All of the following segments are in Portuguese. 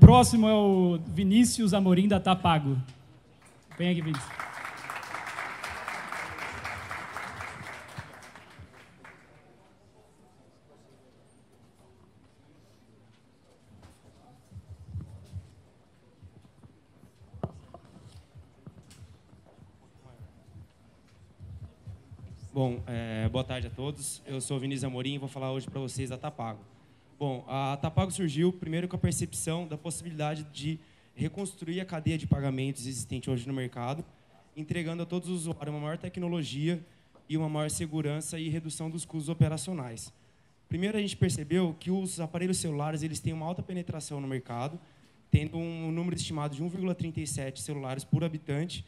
O próximo é o Vinícius Amorim da Tapago. Vem aqui, Vinícius. Bom, é, boa tarde a todos. Eu sou Vinícius Amorim e vou falar hoje para vocês da Tapago. Bom, a Tapago surgiu primeiro com a percepção da possibilidade de reconstruir a cadeia de pagamentos existente hoje no mercado, entregando a todos os usuários uma maior tecnologia e uma maior segurança e redução dos custos operacionais. Primeiro, a gente percebeu que os aparelhos celulares eles têm uma alta penetração no mercado, tendo um número estimado de 1,37 celulares por habitante,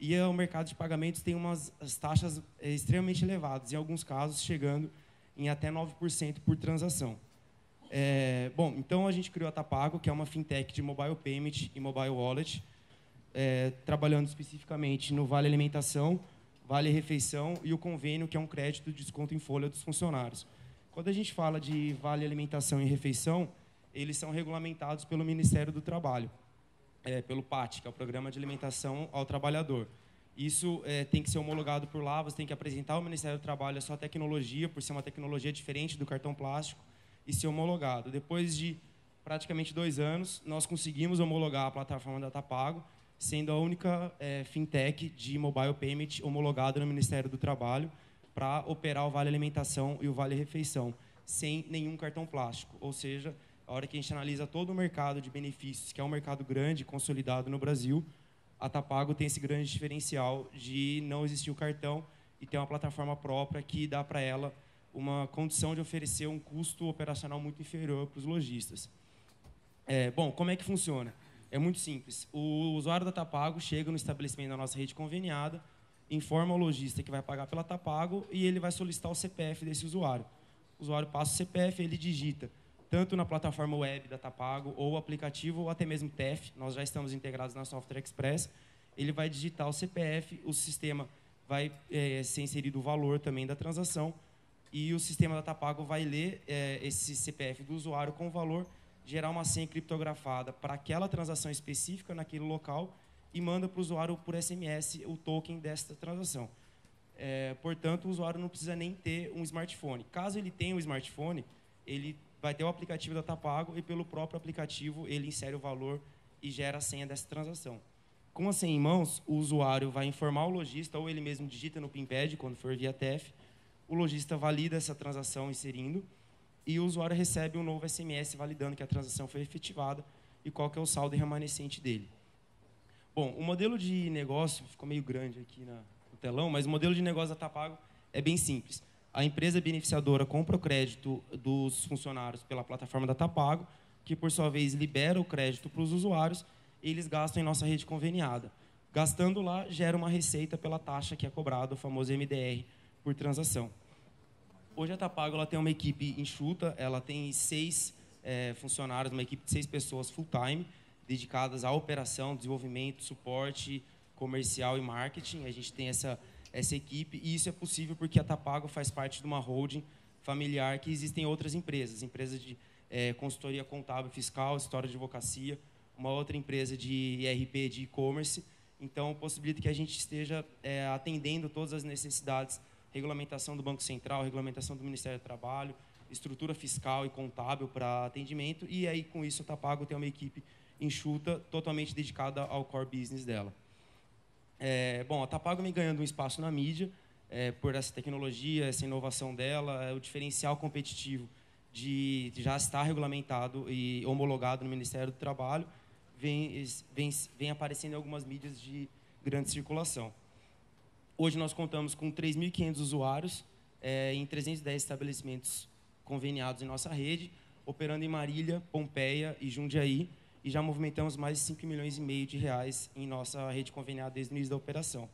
e o mercado de pagamentos tem umas taxas é, extremamente elevadas, em alguns casos chegando em até 9% por transação. É, bom, então a gente criou a Tapago, que é uma fintech de mobile payment e mobile wallet, é, trabalhando especificamente no Vale Alimentação, Vale Refeição e o convênio, que é um crédito de desconto em folha dos funcionários. Quando a gente fala de Vale Alimentação e Refeição, eles são regulamentados pelo Ministério do Trabalho é, pelo PAT, que é o Programa de Alimentação ao Trabalhador. Isso é, tem que ser homologado por lá, você tem que apresentar ao Ministério do Trabalho a sua tecnologia, por ser uma tecnologia diferente do cartão plástico, e ser homologado. Depois de praticamente dois anos, nós conseguimos homologar a plataforma DataPago, sendo a única é, fintech de mobile payment homologada no Ministério do Trabalho para operar o Vale Alimentação e o Vale Refeição, sem nenhum cartão plástico. Ou seja, a hora que a gente analisa todo o mercado de benefícios, que é um mercado grande, consolidado no Brasil, a Tapago tem esse grande diferencial de não existir o cartão e ter uma plataforma própria que dá para ela uma condição de oferecer um custo operacional muito inferior para os lojistas. É, bom, como é que funciona? É muito simples. O usuário da Tapago chega no estabelecimento da nossa rede conveniada, informa o lojista que vai pagar pela Tapago e ele vai solicitar o CPF desse usuário. O usuário passa o CPF, ele digita tanto na plataforma web da Tapago, ou aplicativo, ou até mesmo TEF, nós já estamos integrados na Software Express, ele vai digitar o CPF, o sistema vai é, ser inserido o valor também da transação, e o sistema da Tapago vai ler é, esse CPF do usuário com o valor, gerar uma senha criptografada para aquela transação específica naquele local e manda para o usuário por SMS o token desta transação. É, portanto, o usuário não precisa nem ter um smartphone. Caso ele tenha um smartphone, ele vai ter o aplicativo da Tapago e pelo próprio aplicativo ele insere o valor e gera a senha dessa transação. Com a senha em mãos, o usuário vai informar o lojista ou ele mesmo digita no PINPAD quando for via TEF. O lojista valida essa transação inserindo e o usuário recebe um novo SMS validando que a transação foi efetivada e qual que é o saldo remanescente dele. Bom, o modelo de negócio ficou meio grande aqui na, no telão, mas o modelo de negócio da Tapago é bem simples a empresa beneficiadora compra o crédito dos funcionários pela plataforma da Tapago, que por sua vez libera o crédito para os usuários, e eles gastam em nossa rede conveniada. Gastando lá, gera uma receita pela taxa que é cobrada, o famoso MDR, por transação. Hoje a Tapago ela tem uma equipe enxuta, ela tem seis é, funcionários, uma equipe de seis pessoas full-time, dedicadas à operação, desenvolvimento, suporte comercial e marketing. A gente tem essa essa equipe, e isso é possível porque a Tapago faz parte de uma holding familiar que existem outras empresas, empresas de é, consultoria contábil fiscal, história de advocacia, uma outra empresa de IRP de e-commerce, então possibilita que a gente esteja é, atendendo todas as necessidades, regulamentação do Banco Central, regulamentação do Ministério do Trabalho, estrutura fiscal e contábil para atendimento, e aí com isso a Tapago tem uma equipe enxuta, totalmente dedicada ao core business dela. É, bom, a Tapago vem ganhando um espaço na mídia é, por essa tecnologia, essa inovação dela, é, o diferencial competitivo de, de, já estar regulamentado e homologado no Ministério do Trabalho, vem, vem, vem aparecendo em algumas mídias de grande circulação. Hoje nós contamos com 3.500 usuários é, em 310 estabelecimentos conveniados em nossa rede, operando em Marília, Pompeia e Jundiaí, e já movimentamos mais de 5 milhões e meio de reais em nossa rede conveniada desde o início da operação.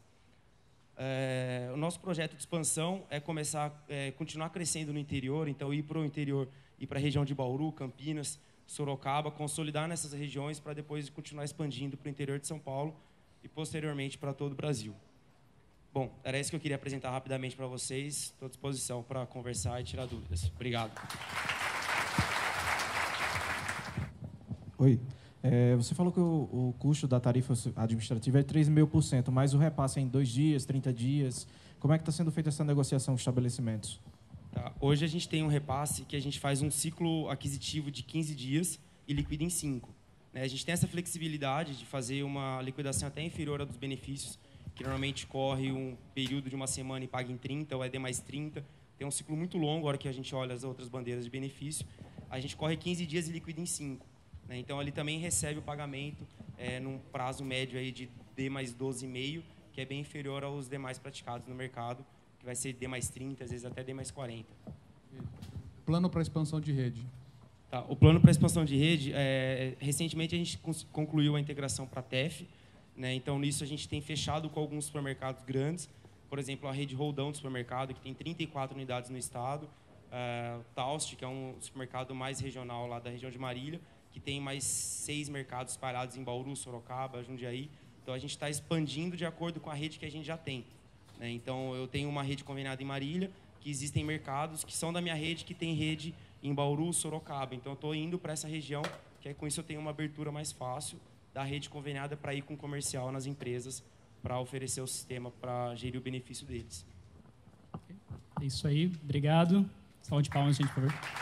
É, o nosso projeto de expansão é começar, é, continuar crescendo no interior, então ir para o interior, ir para a região de Bauru, Campinas, Sorocaba, consolidar nessas regiões para depois continuar expandindo para o interior de São Paulo e posteriormente para todo o Brasil. Bom, era isso que eu queria apresentar rapidamente para vocês. Estou à disposição para conversar e tirar dúvidas. Obrigado. Oi. É, você falou que o, o, custo da tarifa administrativa é 3,5%, mas o repasse é em dois dias, 30 dias. Como é que está sendo feita essa negociação com os estabelecimentos? Tá. Hoje a gente tem um repasse que a gente faz um ciclo aquisitivo de 15 dias e liquida em 5. Né? A gente tem essa flexibilidade de fazer uma liquidação até inferior a dos benefícios, que normalmente corre um período de uma semana e paga em 30, ou é D mais 30. Tem um ciclo muito longo, a hora que a gente olha as outras bandeiras de benefício. A gente corre 15 dias e liquida em 5. Né? Então, ele também recebe o pagamento é, num prazo médio aí de D mais 12,5, que é bem inferior aos demais praticados no mercado, que vai ser D mais 30, às vezes até D mais 40. Plano para expansão de rede. Tá, o plano para expansão de rede, é, recentemente a gente concluiu a integração para a TEF, né? então nisso a gente tem fechado com alguns supermercados grandes, por exemplo, a rede Roldão do supermercado, que tem 34 unidades no estado, uh, o Taust, que é um supermercado mais regional lá da região de Marília, que tem mais seis mercados espalhados em Bauru, Sorocaba, Jundiaí. Então a gente está expandindo de acordo com a rede que a gente já tem. Né? Então eu tenho uma rede conveniada em Marília, que existem mercados que são da minha rede, que tem rede em Bauru, Sorocaba. Então eu estou indo para essa região, que é, com isso eu tenho uma abertura mais fácil da rede conveniada para ir com comercial nas empresas, para oferecer o sistema para gerir o benefício deles. É isso aí, obrigado. Salve de palmas, gente, por favor.